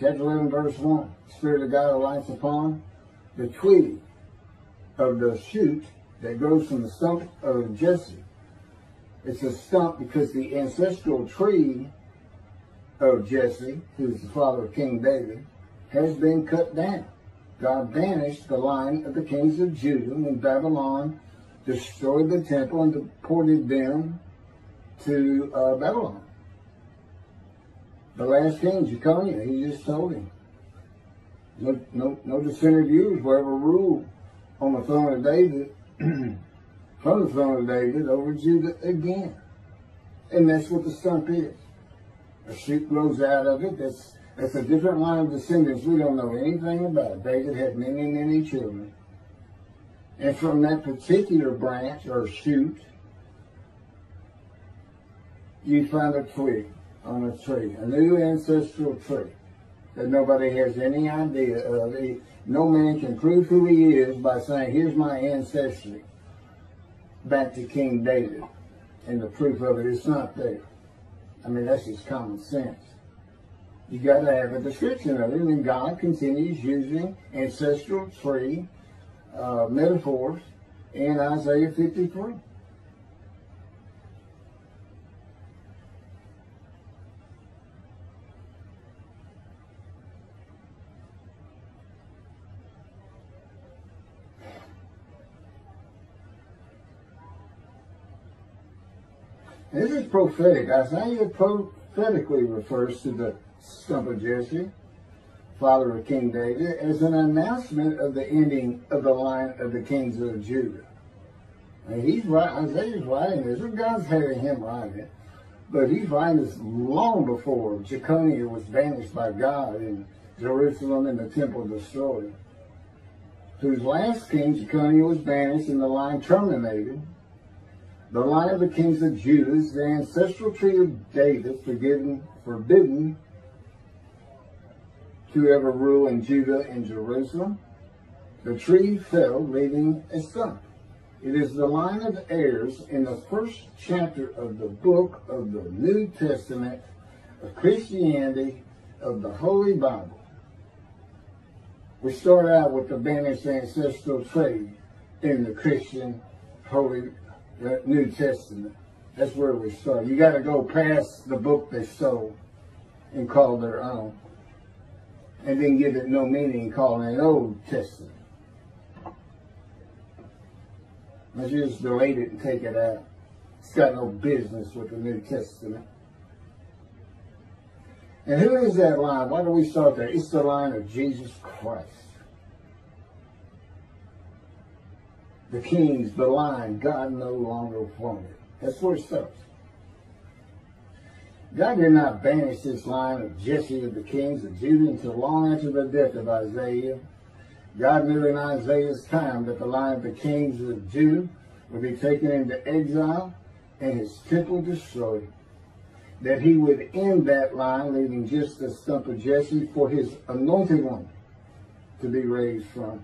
chapter 11, verse 1. Spirit of God alights upon the twig of the shoot that grows from the stump of Jesse. It's a stump because the ancestral tree of Jesse, who is the father of King David, has been cut down. God banished the line of the kings of Judah when Babylon destroyed the temple and deported them to uh, Babylon. The last king, Jeconiah, he just told him, no, no, no descendant of yours will ever rule on the throne of David, from the throne of David over Judah again. And that's what the stump is. A shoot grows out of it. That's that's a different line of descendants. We don't know anything about. it. David had many, many children. And from that particular branch or shoot, you find a twig on a tree, a new ancestral tree that nobody has any idea of. No man can prove who he is by saying, here's my ancestry back to King David. And the proof of it is not there. I mean, that's just common sense. You got to have a description of it. And God continues using ancestral tree uh, metaphors in Isaiah 53. This is prophetic. Isaiah prophetically refers to the stump of Jesse, father of King David, as an announcement of the ending of the line of the kings of Judah. And he's right, Isaiah's writing this, God's having him write it, but he's writing this long before Jeconiah was banished by God in Jerusalem and the temple destroyed. Whose last king, Jeconiah, was banished and the line terminated the line of the kings of Judah the ancestral tree of David, forbidden, forbidden to ever rule in Judah and Jerusalem. The tree fell, leaving a stump. It is the line of heirs in the first chapter of the book of the New Testament of Christianity of the Holy Bible. We start out with the banished ancestral tree in the Christian Holy the New Testament. That's where we start. You got to go past the book they stole and call their own. And then give it no meaning and call it an Old Testament. Let's just delete it and take it out. It's got no business with the New Testament. And who is that line? Why do we start there? It's the line of Jesus Christ. The kings, the line, God no longer wanted. That's where it starts. God did not banish this line of Jesse of the kings of Judah until long after the death of Isaiah. God knew in Isaiah's time that the line of the kings of Judah would be taken into exile and his temple destroyed. That he would end that line, leaving just the stump of Jesse for his anointed one to be raised from.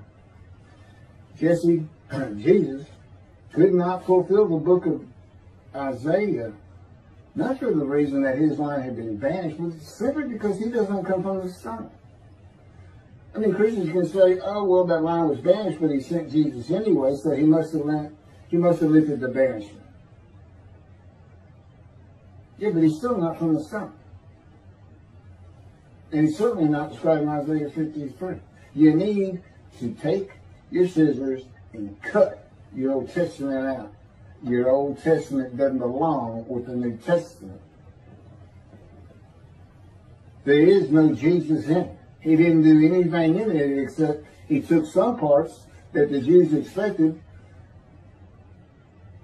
Jesse Jesus could not fulfill the book of Isaiah, not for the reason that his line had been banished, but simply because he doesn't come from the Son. I mean, Christians can say, oh, well, that line was banished, but he sent Jesus anyway, so he must have lent, he must have lifted the banishment. Yeah, but he's still not from the Son. And he's certainly not described in Isaiah 53. You need to take your scissors and cut your Old Testament out. Your Old Testament doesn't belong with the New Testament. There is no Jesus in it. He didn't do anything in it except he took some parts that the Jews expected,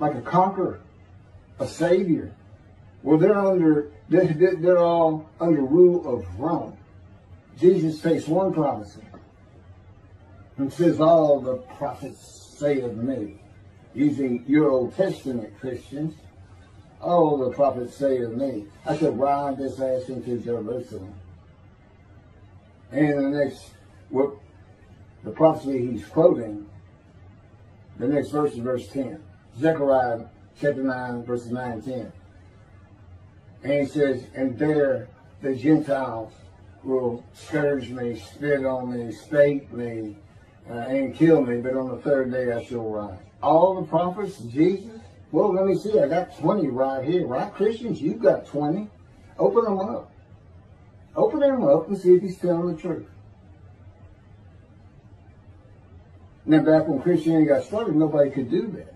like a conqueror, a savior. Well, they're under, they're, they're all under rule of Rome. Jesus takes one prophecy and says all the prophets say of me, using your Old Testament Christians, all the prophets say of me, I shall ride this ass into Jerusalem. And the next, what the prophecy he's quoting, the next verse is verse 10. Zechariah chapter 9, verses 9 and 10. And he says, and there the Gentiles will scourge me, spit on me, spake me, uh, and kill me, but on the third day I shall rise. All the prophets, Jesus, well, let me see, I got 20 right here, right? Christians, you've got 20. Open them up. Open them up and see if he's telling the truth. Now, back when Christianity got started, nobody could do that.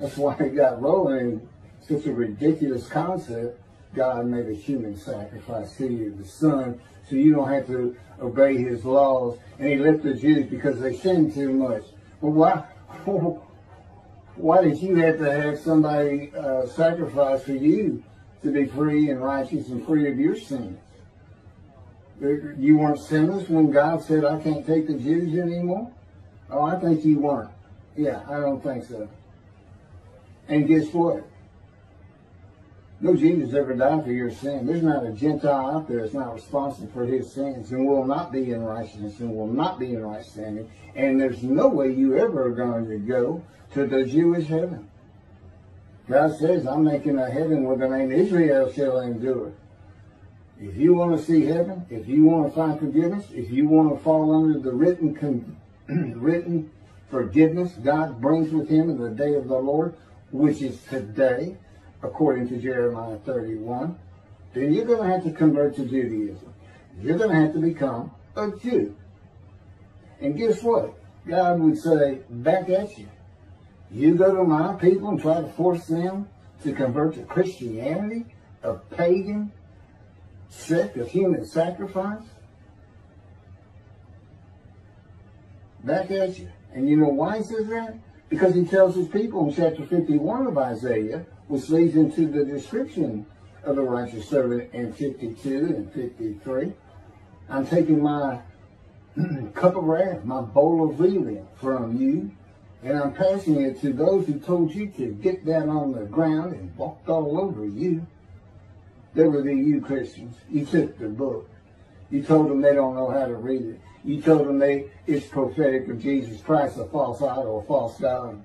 That's why it got rolling It's such a ridiculous concept. God made a human sacrifice to you, the Son, so you don't have to obey his laws. And he left the Jews because they sinned too much. Well, why, why did you have to have somebody uh, sacrifice for you to be free and righteous and free of your sins? You weren't sinless when God said, I can't take the Jews anymore? Oh, I think you weren't. Yeah, I don't think so. And guess what? No Jesus ever died for your sin. There's not a Gentile out there that's not responsible for his sins and will not be in righteousness and will not be in right standing. And there's no way you ever are going to go to the Jewish heaven. God says, I'm making a heaven where the name Israel shall endure. If you want to see heaven, if you want to find forgiveness, if you want to fall under the written written forgiveness God brings with him in the day of the Lord, which is today, according to Jeremiah 31, then you're going to have to convert to Judaism. You're going to have to become a Jew. And guess what? God would say, back at you. You go to my people and try to force them to convert to Christianity, a pagan sect of human sacrifice. Back at you. And you know why he says that? Because he tells his people in chapter 51 of Isaiah, which leads into the description of the righteous servant in 52 and 53. I'm taking my cup of wrath, my bowl of reeling from you, and I'm passing it to those who told you to get down on the ground and walked all over you. They were the you Christians. You took the book. You told them they don't know how to read it. You told them they it's prophetic of Jesus Christ, a false idol, a false God.